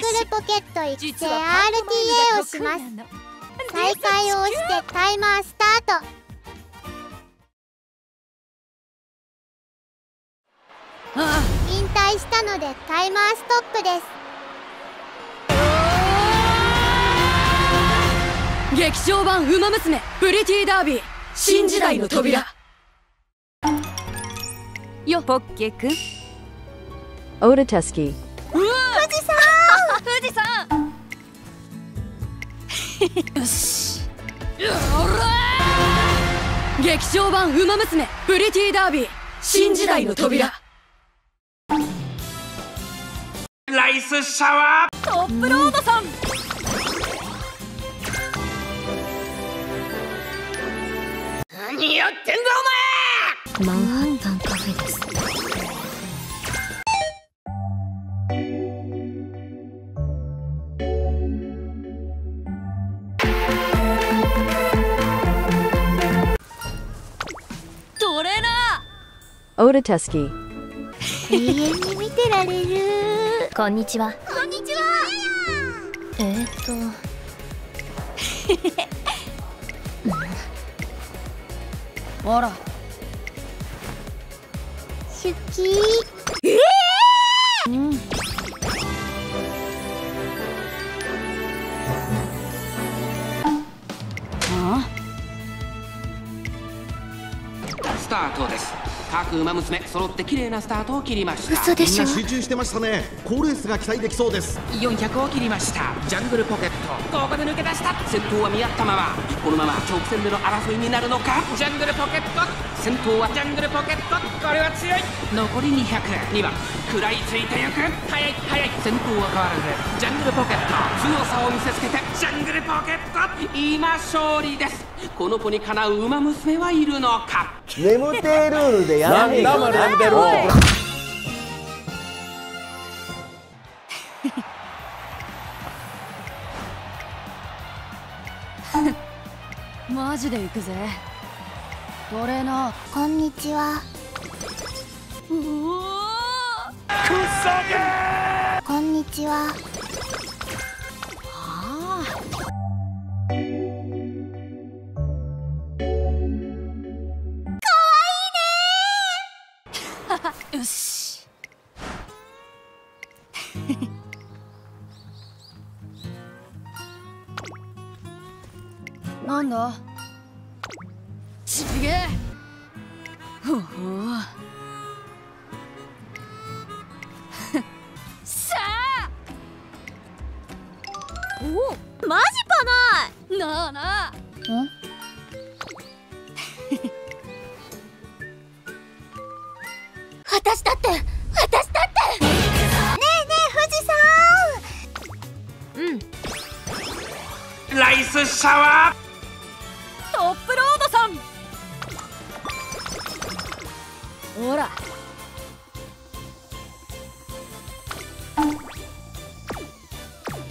グルポケット育成 RTA をします。再開を押してタイマースタート。引退したのでタイマーストップです。劇場版「ウマ娘プリティダービー新時代の扉」よポッケくんオーダテスキうわ富士山富士山よし。おら劇場版「ウマ娘プリティダービー新時代の扉」ライスシャワー。トップロードさん。何やってんだマンハオーダテスキ永遠に見てられるこんにちはこんにちはえー、っとーあら出勤あスタートです。各馬娘揃って綺麗なスタートを切りました。嘘でしょ？みんな集中してましたね。高レースが期待できそうです。400を切りました。ジャングルポケット。ここで抜け出した。先頭は見合ったままこのまま直線での争いになるのか？ジャングルポケット。先頭はジャングルポケット。これは強い。残り2002番。食らいついてゆく。速い速い。先頭は変わらず。ジャングルポケット。強さを見せつけて。ジャングルポケット。今勝利ですこの子にかなう馬娘はいるのか？眠てルールでやらねえよ眠てるマジで行くぜ。トレーナこんにちは。ー。うおこんにちはよし。なんだ？ちげえ。ほほう私だって私だって。ねえねえ富士山。ライスシャワトップロードさん。ほら。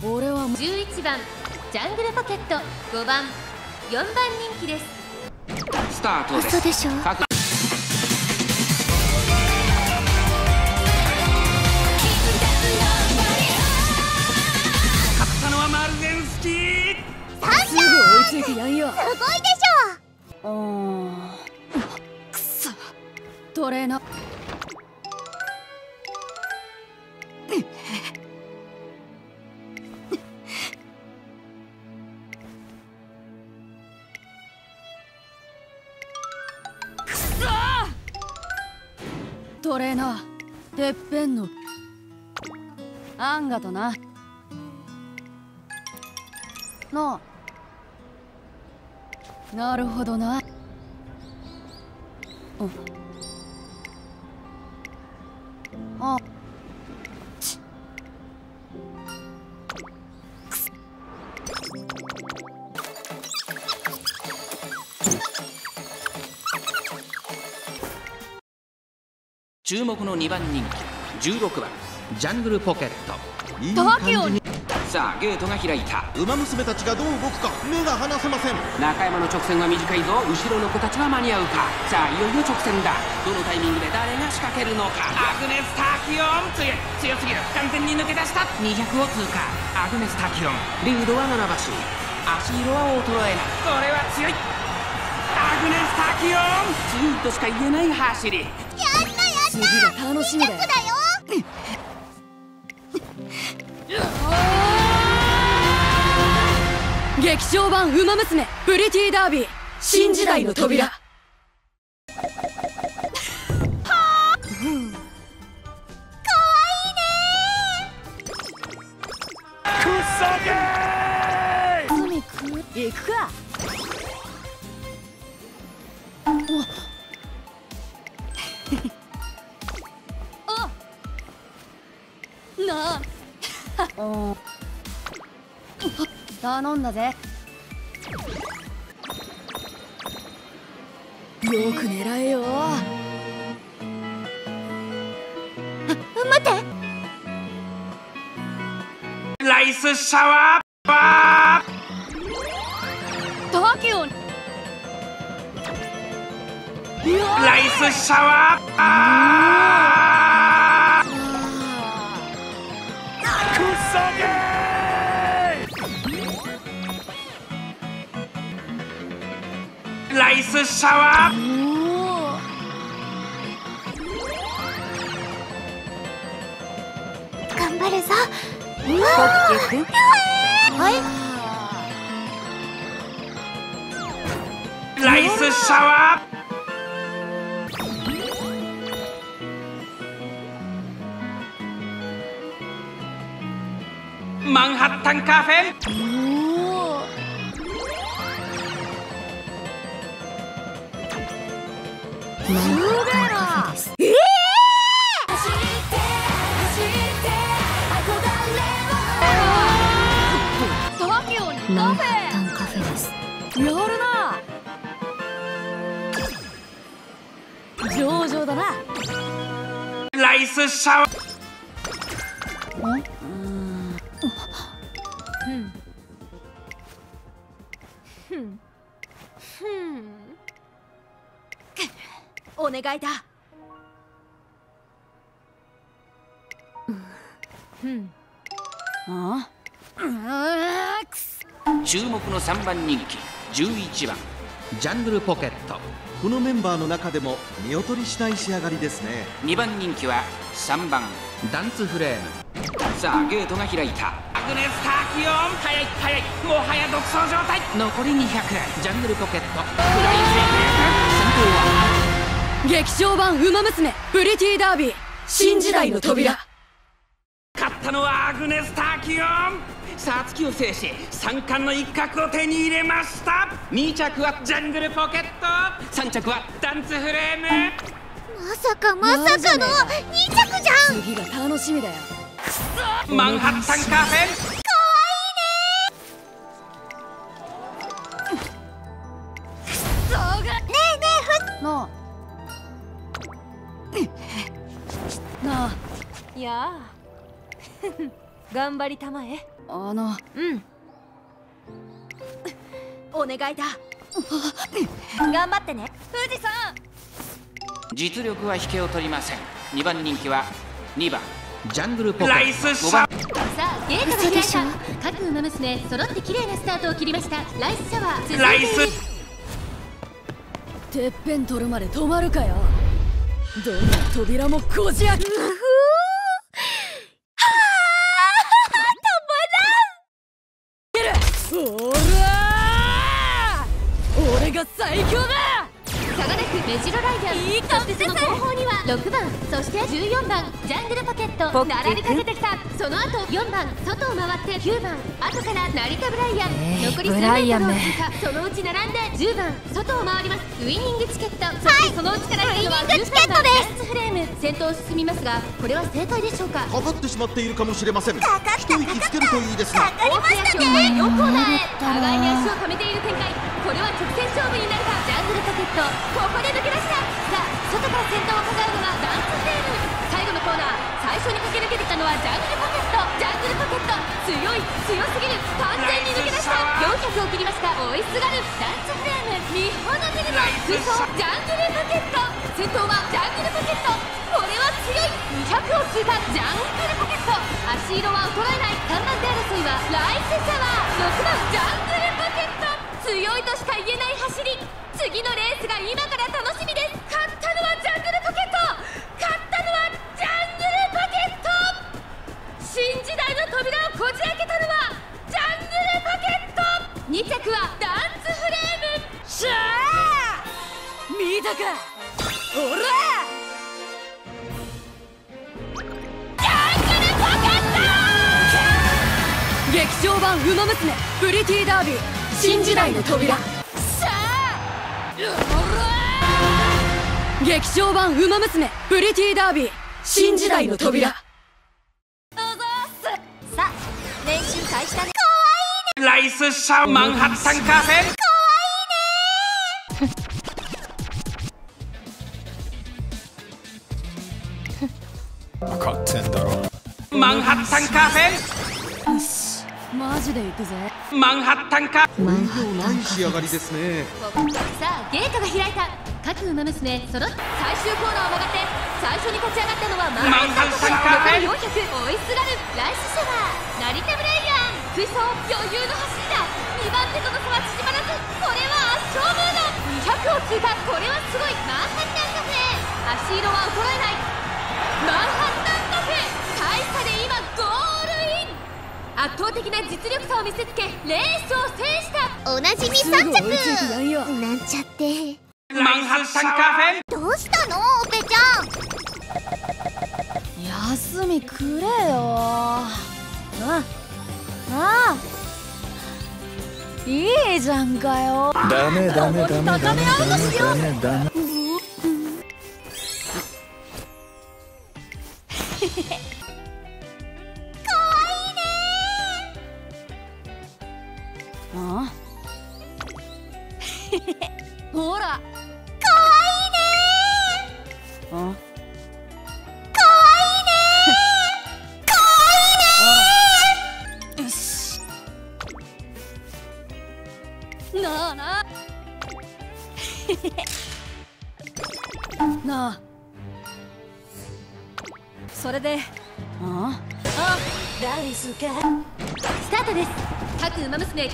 俺は11番。ジャングルポケット。5番。4番人気です。ースタートです。嘘でしょ？各トレーナー！トレーナーてっぺんの。あんがとな。なあなるほどな。うんあ注目の2番人気16番ジャングルポケット。東京に。さあゲートが開いた。馬娘たちがどう動くか目が離せません。中山の直線は短いぞ。後ろの子たちは間に合うか。さあいよいよ直線だ。どのタイミングで誰が仕掛けるのか。アグネス・ターキオン。強い強すぎる。完全に抜け出した。200を通過。アグネス・ターキオン。リードは7馬身足色は衰えない。これは強い。アグネス・ターキオン。強いとしか言えない走り。次が楽しみだよ劇場版ウマ娘プリティダービー新時代の扉。行くか頼んだぜ。よく狙えよ。待って。ライスシャワーバタキオライスシャワーバーライスシャワー。頑張るぞ。はいライスシャワー。マンハッタンカフェタキオンにカフェカフェです。やるな上々だな。ライスシャワーお願いだ。うん。ああ。注目の3番人気11番。ジャングルポケット。このメンバーの中でも見劣りしない仕上がりですね。2番人気は3番。ダンツフレーム。さあゲートが開いた。アグネス・ターキオン。早い早い。もはや独走状態。残り200ジャングルポケット。食らいついていく先頭は劇場版ウマ娘プリティダービー新時代の扉。勝ったのはアグネス・ターキオン。さあ突きを制し三冠の一角を手に入れました。2着はジャングルポケット。3着はダンツフレーム。まさかまさかの2着じゃん。次が楽しみだよ。マンハッタンカフェなあなあ。やあ。頑張りたまえあの。うん。お願いだ。頑張ってね。富士山実力は引けを取りません。2番人気は2番。ジャングルポケット。5番さあゲートが開いた各馬娘揃って綺麗なスタートを切りました。ライスシャワー続いている。ライス。てっぺん取るまで止まるかよどんな扉もこじ開け俺が最強だ。メジロライアンいいそしてその後方には6番そして14番ジャングルポケット並びかけてきた。その後4番外を回って9番後から成田ブライアン、えー残り3ブライアンめメートルを通過そのうち並んで10番外を回ります。ウイニングチケット。そしてそのうちから来るのはウイニングチケットです。13番ダンスフレーム。先頭を進みますがこれは正解でしょうか？かかってしまっているかもしれません。一息つけるといいですが。大津野党4コーナーへ互いに足を溜めている展開これは直線勝負になるかジャングルポケットここで抜け出した。さあ外から先頭を伺うのはダンスフレーム。最後のコーナー最初に駆け抜けてきたのはジャングルポケット。ジャングルポケット強い強すぎる。完全に抜け出した。400を切りました。追いすがる。ダンチフレーム。見放せるぞ空想ジャングルポケット。先頭はジャングルポケット。これは強い。200を通過ジャングルポケット。足色は衰えない。3番手争いはライスシャワー6番ジャングル強いとしか言えない走り。次のレースが今から楽しみです。勝ったのはジャングルポケット。勝ったのはジャングルポケット。新時代の扉をこじ開けたのはジャングルポケット。2着はダンツフレームしゃあ見たかおら劇場版「ウマ娘プリティダービー。新時代の扉」さあ。劇場版「ウマ娘プリティダービー。新時代の扉」さあ練習開始だね。ライスシャワーマンハッタンカフェ分かってんだろ。マンハッタンカフェマジで行くぜマンハッタンカない仕上がりですねさあゲートが開いた。各馬娘そろって最終コーナーを曲がって最初に勝ち上がったのはマンマンハッタンカフェ残り400追いすがるライスシャワー成田ブレイヤー。追走余裕の走りだ。2番手との差は縮まらずこれは圧勝ムード。200を通過これはすごい。マンハッタンカフェ。足色は衰えない。マンハッタンカフェ。大差で今ゴールイン圧倒的な実力差を見せつけレースを制した。おなじみす3ぐ追いついてやんよ。着なんちゃって。マンハッタンカフェ。どうしたのオペちゃん。休みくれよ。ああ。いいじゃんかよ。ダメダメダメダメダメダメダメ。あ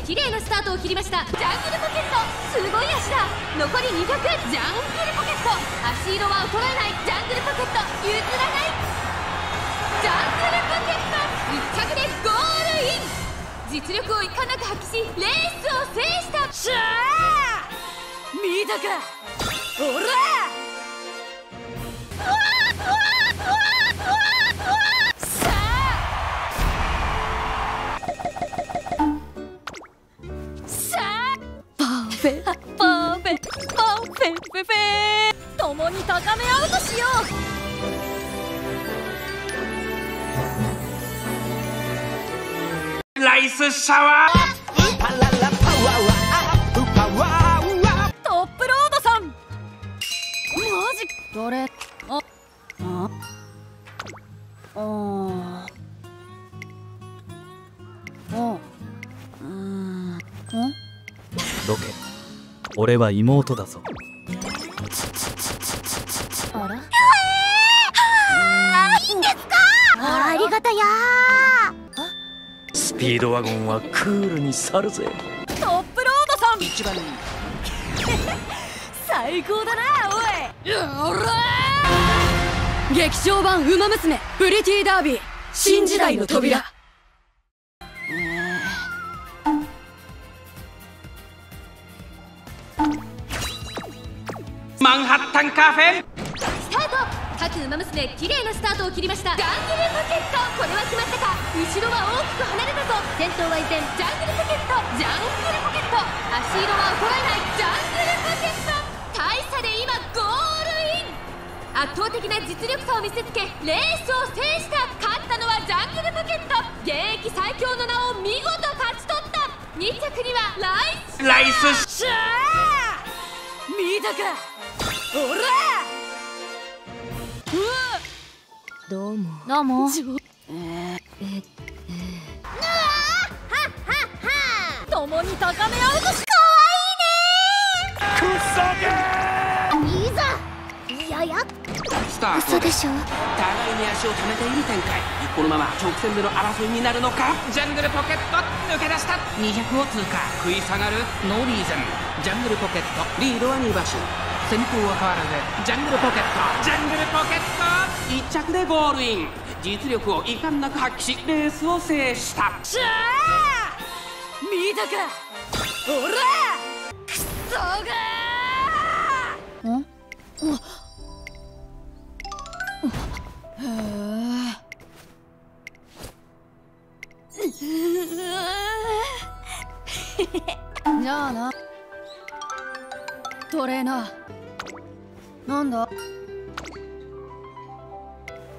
綺麗なスタートを切りました。ジャングルポケット。すごい足だ。残り200ジャングルポケット。足色は衰えない。ジャングルポケット。譲らない。ジャングルポケット。1着でゴールイン。実力をいかなく発揮しレースを制した。しゃあ見たかおら！フェフェ共に高め合うとしよライスシャワー。うトップロードさん。マジどれあ？あ？あ？あ？うんんロケ。俺は妹だぞありがたやスピードワゴンはクールに去るぜ。トップロードさん。一番 最高だなおい。おら劇場版「ウマ娘プリティダービー。新時代の扉」マンハッタンカフェ各馬娘綺麗なスタートを切りました。ジャングルポケットこれは決まったか？後ろは大きく離れたぞ。先頭は依然ジャングルポケット。ジャングルポケット。足色は衰えない。ジャングルポケット。大差で今ゴールイン。圧倒的な実力差を見せつけレースを制した。勝ったのはジャングルポケット。現役最強の名を見事勝ち取った。2着にはライス。ライスしゃあ見たか。おらうわ。どうも。どうも。は共に高め合うとかわいいね。いいざいやや。スタート嘘でしょ。互いに足を溜めている展開。このまま直線での争いになるのか？ジャングルポケット抜け出した。200を通過。食い下がる。ノーリーゼン。ジャングルポケット。リードは2馬身先頭は変わらずジャングルポケット。ジャングルポケット。1着でゴールイン。実力を遺憾なく発揮しレースを制した。しゃあ見たか。おらクソがんじゃあな。トレーナーなんだ？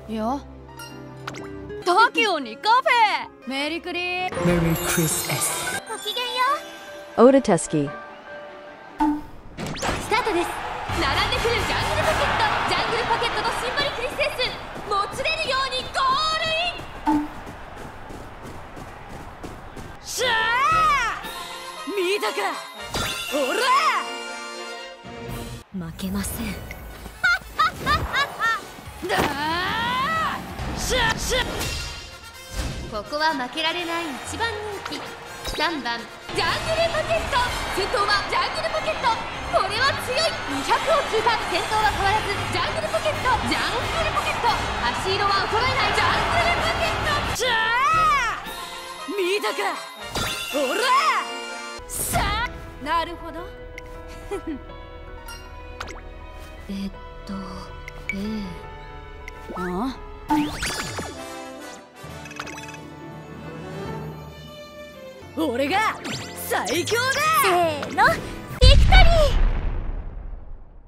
いや。タキオにカフェ。メリクリメリークリスマスごきげんよ Oda Teskey. スタートです。並んでくるジャングルポケットジャングルポケットのシンボリクリスエス。もつれるようにゴールイン。しゃあ見たか。おら！負けませんここは負けられない一番人気。3番ジャングルポケット。先頭はジャングルポケット。これは強い。200を通過先頭は変わらずジャングルポケット。ジャングルポケット。足色は衰えない。ジャングルポケット。しゃあ見たかおらさあなるほどえっとええあ。俺が最強だ。せーの。